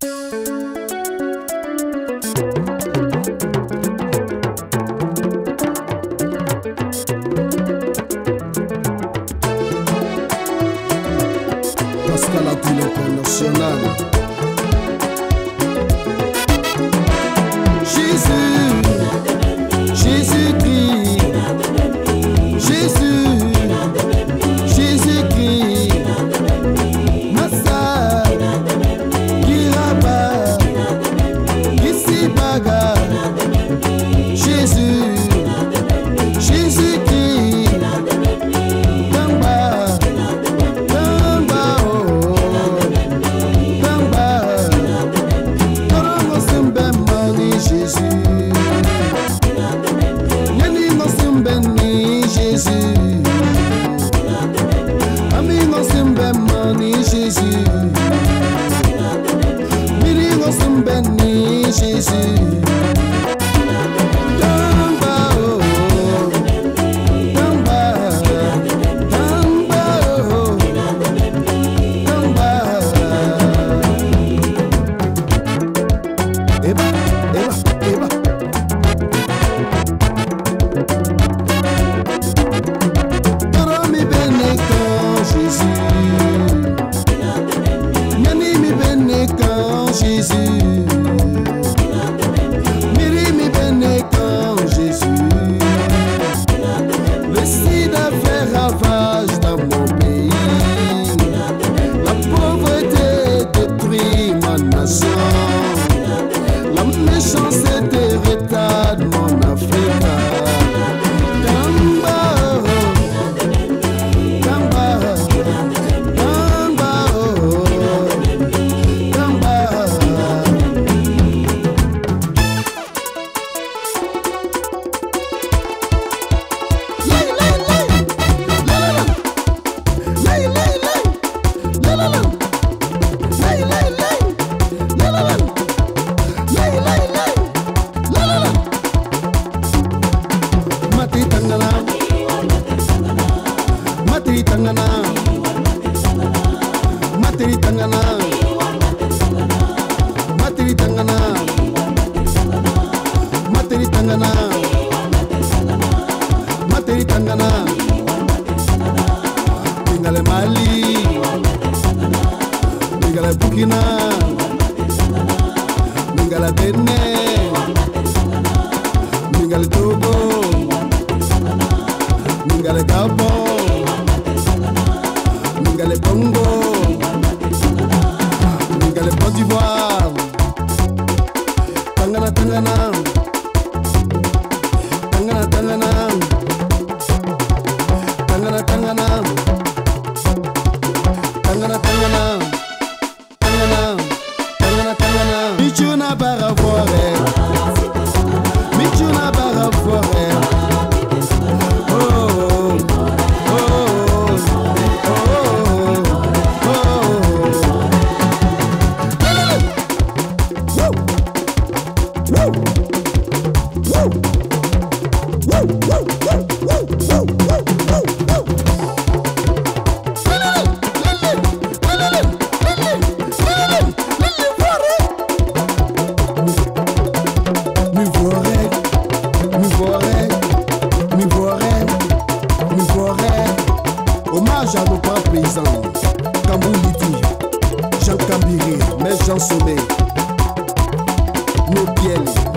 Pascal Attilé, national. Jésus. Nigale Mali, Nigale Burkina, Nigale Benin, Nigale Togo, Nigale Gabon, Nigale Congo, Nigale Cote d'Ivoire, Tangana Tangana. Ichuna para for hommage à nos grands paysans. Kambou Liti, Jean Kambiri, Maître Jean Sommet, Nobiel.